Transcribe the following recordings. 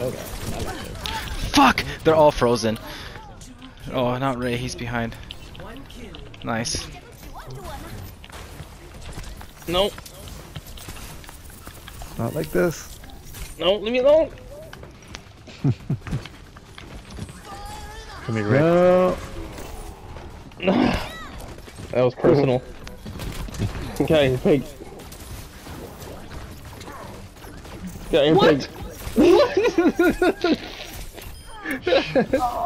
Okay. Fuck! They're all frozen. Oh, not Ray. He's behind. Nice. No, Not like this. no, leave me alone. Come here, Rick. No. That was personal. okay, pig. Got your pig. I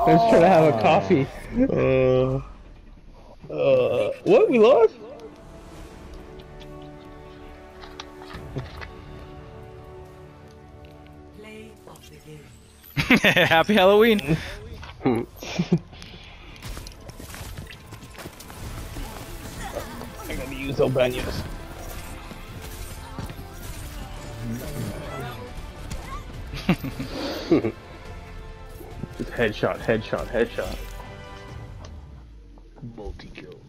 was trying to have a coffee. Uh, uh, what? We lost? Play of the game. Happy Halloween. I'm gonna use Albanios. Just headshot, headshot, headshot. Multi kill.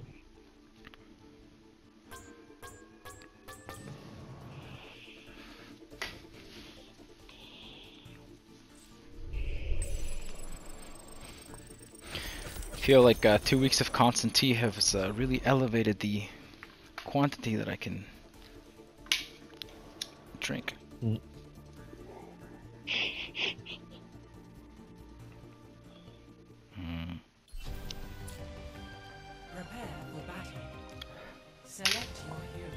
I feel like uh, two weeks of constant tea has uh, really elevated the quantity that I can drink. Hmm. Select your hero.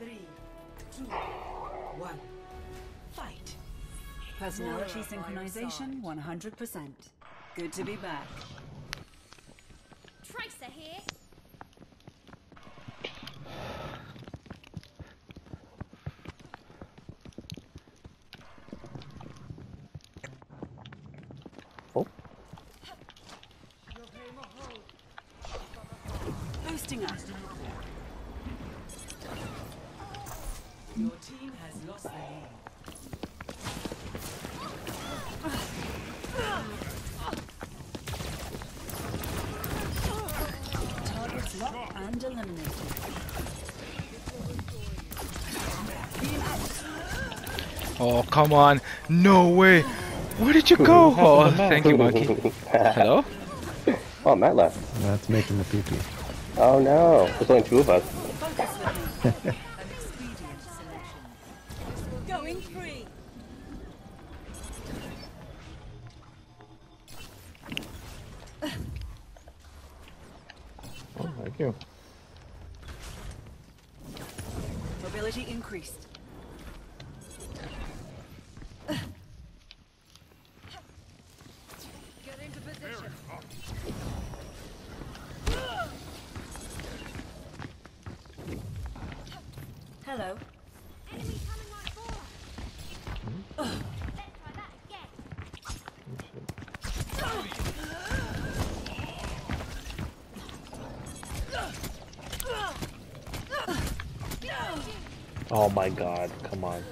Three, two, one, fight. Personality synchronization 100%. Good to be back. Boosting up. Your team has lost the lead. Targets locked and eliminated. Oh, come on. No way. Where did you go? Oh, thank you, Monkey. Hello? Oh, Matt left. That's making the pee pee. Oh no, there's only two of us. Focus with me. An expedient selection. Going free. Oh, thank you. Mobility increased. Get into position. Hello. Enemy coming right for us. Let's try that again. Oh my god, come on.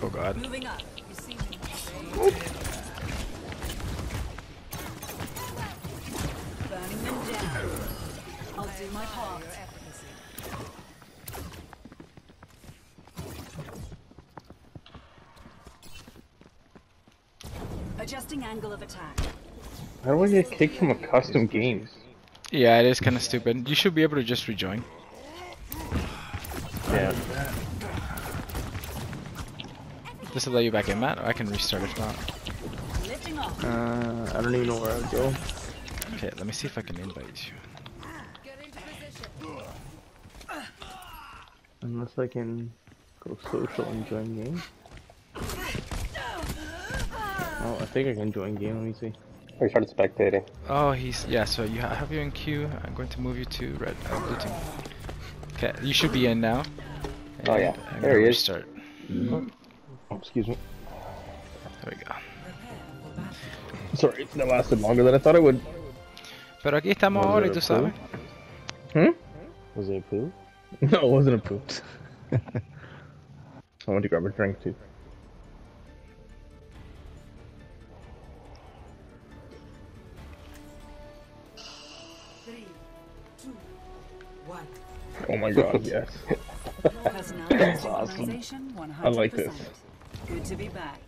Oh, God. Moving up. Receiving. Burning them down. I'll do my part. Adjusting angle of attack. How do I get kicked from a custom game? Yeah, it is kind of stupid. You should be able to just rejoin. Yeah. This will let you back in, Matt. Or I can restart if not. Uh, I don't even know where I'd go. Okay, let me see if I can invite you. Get into position. Unless I can go social and join game. Oh, I think I can join game. Let me see. We started spectating. Oh, he's yeah. So you ha- have you in queue. I'm going to move you to red uh, blue team. Okay, you should be in now. Oh, yeah. I'm There gonna he is. Restart. Oh, excuse me. There we go. Prepare for battle. Sorry, that lasted longer than I thought it would. Pero aquí estamos Was ahora y it tú a sabes. Hmm? Was it a poo? No, it wasn't a poo. I want to grab a drink too. Two, one. Oh my god, yes. Personality awesome. I like this. Good to be back.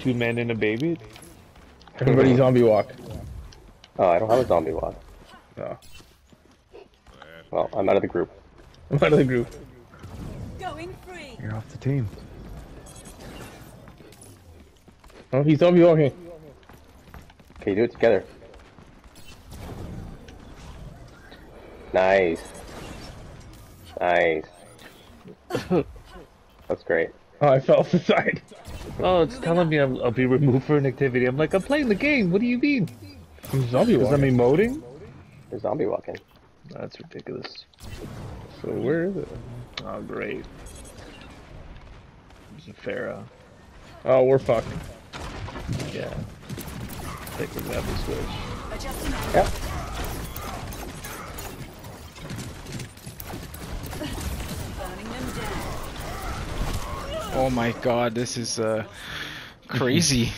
Two men and a baby. Everybody zombie walk. Oh, I don't have a zombie walk. No. Well, I'm out of the group. I'm out of the group. Going free. You're off the team. Oh, he's zombie walking. Okay, do it together. Nice. Nice. That's great. Oh, I fell off the side. Oh, it's telling me I'm, I'll be removed for an activity. I'm like, I'm playing the game. What do you mean? I'm zombie Because I'm walking. emoting? They're zombie walking. That's ridiculous. So where is it? Oh, great. It's a Pharah. Oh, we're fucked. Yeah. Take a grab the switch. Adjusting angle. Yep. Burning them down. Oh my god, this is uh crazy.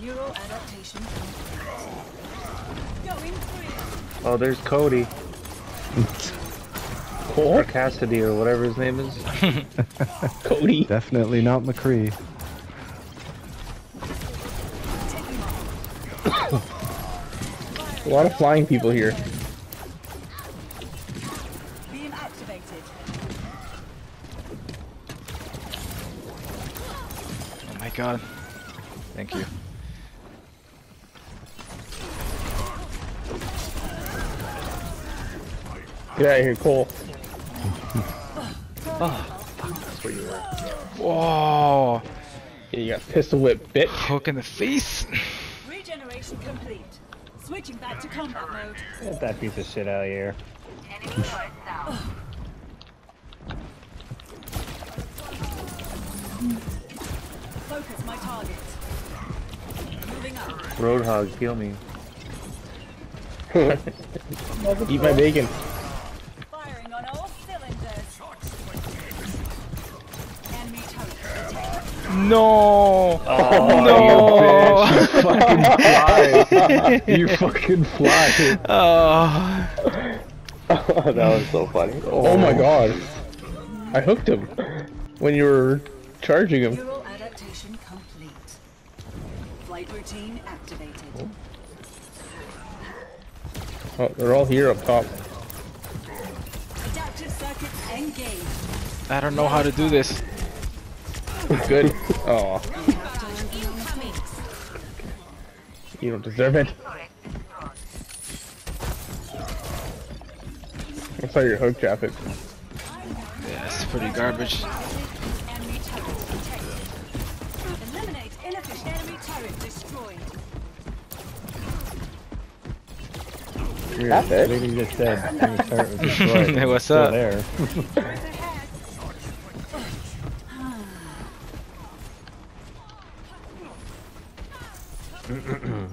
Neural adaptation complete. Going free. Oh, there's Cody. Or Cassidy, or whatever his name is. Cody. Definitely not McCree. A lot of flying people here. God. Thank you. Get out of here, Cole. Ah, Whoa! Yeah, you got pistol whip, bitch. Hook in the face. Regeneration complete. Switching back to combat mode. Get that piece of shit out of here. Focus my target. Moving up. Roadhog, kill me. Eat my bacon. Firing on all cylinders. Enemy turret detected. Oh, no! no! you fucking fly. Oh. that was so funny. Oh my oh. god. I hooked him when you were charging him. Neural. Flight routine activated. Oh, they're all here up top. Adaptive circuits engaged. I don't know how to do this. Good. Oh, Have to learn from your mistakes. you don't deserve it. I saw your hook traffic. Yeah, it's pretty garbage. That's it. Lady just said enemy turret was destroyed. Hey, what's Still up? there.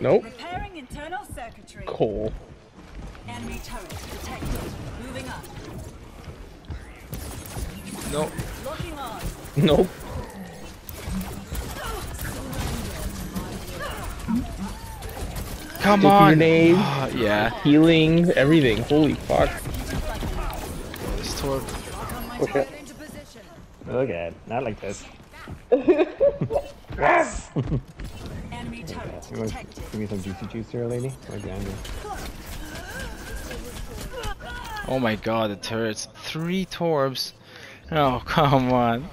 Nope. Repairing internal circuitry. Cole. Enemy turret detected. Moving up. No. Locking on. Nope. Come Sticky on. grenade. Ah, yeah. Healing, everything. Holy fuck. This Torb. Oh shit. Into position. Look at Not like this. Enemy turret You want detected. give me some juicy juice here, lady? Right behind you. Oh my god, the turrets. Three torbs. Oh, come on.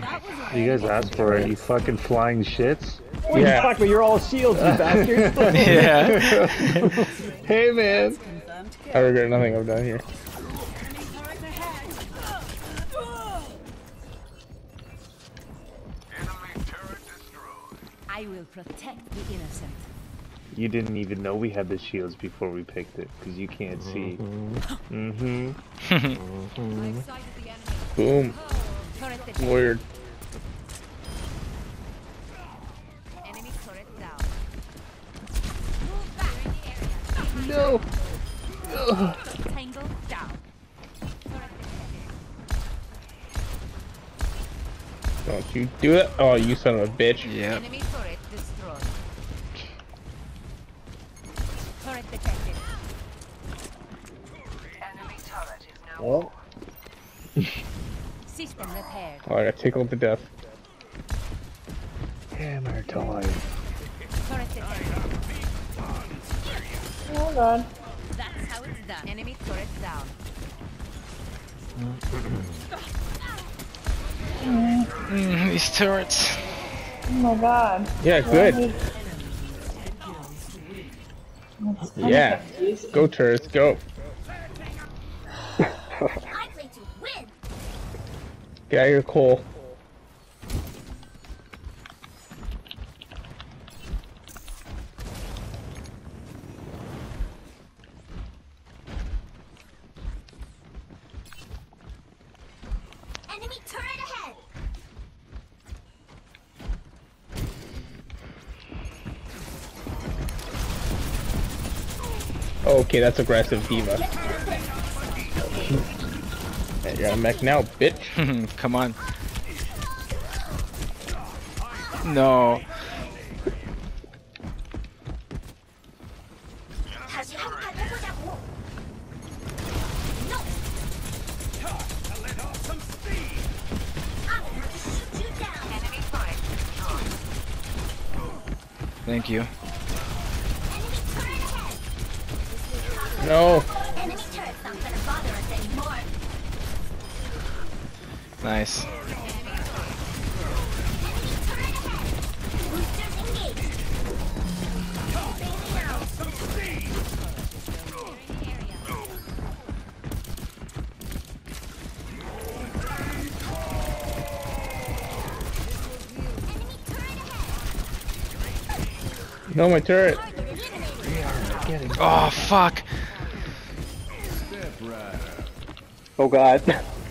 That was a You guys asked for it, you fucking flying shits. Yeah. Fuck, but you're all shields, you bastards. Yeah. Hey man. I regret nothing I've done here. Enemy turret ahead. I will protect the innocent. you didn't even know we had the shields before we picked it, because you can't see. Mm-hmm. I sighted the enemy. Boom. Turret. Weird. Move back. Clearing the area. No. Tangle down. Don't you do it? Oh, you son of a bitch. Yep. Enemy turret destroyed. Turret detected. Well, System repaired. Oh, I got tickled to death. Hammer time. Turret detected. Oh god. That's how it's done. Enemy turret down. Mm, these turrets. Oh my god. Yeah, good. Yeah. Go turrets, go. I play to win. Get out of your coal. Okay, that's aggressive, D.Va. Hey, you're on mech now, bitch. Come on. No. 다시 turret ahead. No, my turret. Oh fuck. Oh god.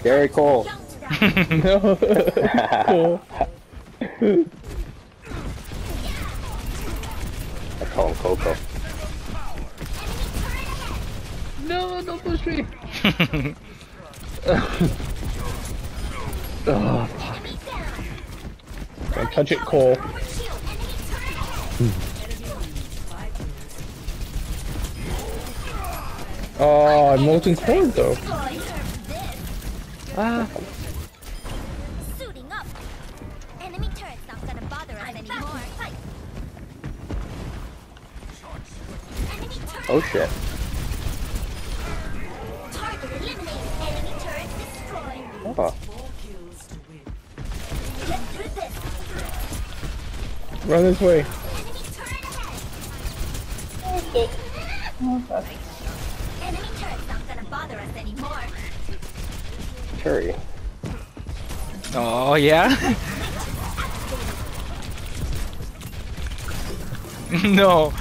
Gary Cole. Jump to that. No. cool. I call him Coco. No, don't push me. oh, fuck. Enemy down. Don't touch it, Cole. Shield. Enemy turret ahead. Oh, I'm molten core though. Boy, this. Ah. Suiting up. Enemy turret's not gonna bother us anymore. Enemy. Oh shit. Target eliminated. Enemy turret destroyed. Oh. Get through this. Run this way. Enemy turret ahead. Okay. Oh Curry. Oh yeah. no.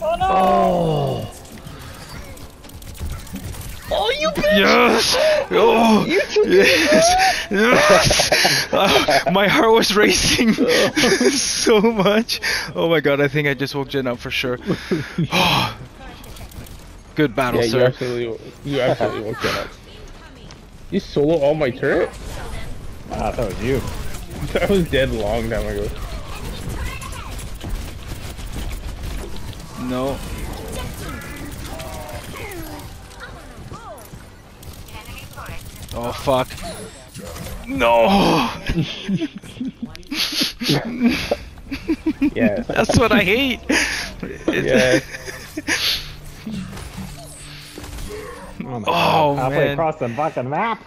Oh no! Oh. Oh, you bitch! Yes. Oh. Yes. Yes. Oh, my heart was racing so much. Oh my god! I think I just woke Jen up for sure. Good battle, Yeah, you sir. absolutely, you absolutely won't get up. You solo all my turret? Ah, that was you. I was dead long time ago. No. Oh fuck. No. Yeah. That's what I hate. Yeah. Oh, my Oh, Halfway man. across the fucking map.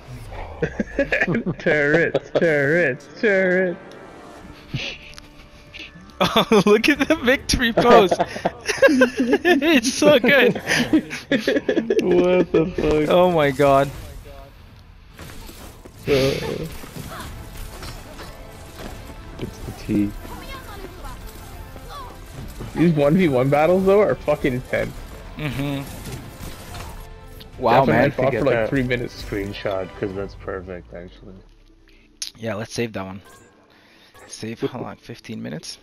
turrets, turrets, turrets. Oh, look at the victory pose. it's so good. what the fuck? Oh my god. Uh, It's the T. these 1v1 battles though are fucking intense. Mhm. Wow, That's when I man. fought for like that. three minutes. Screenshot, because that's perfect, actually. Yeah, let's save that one. Save how long? 15 minutes?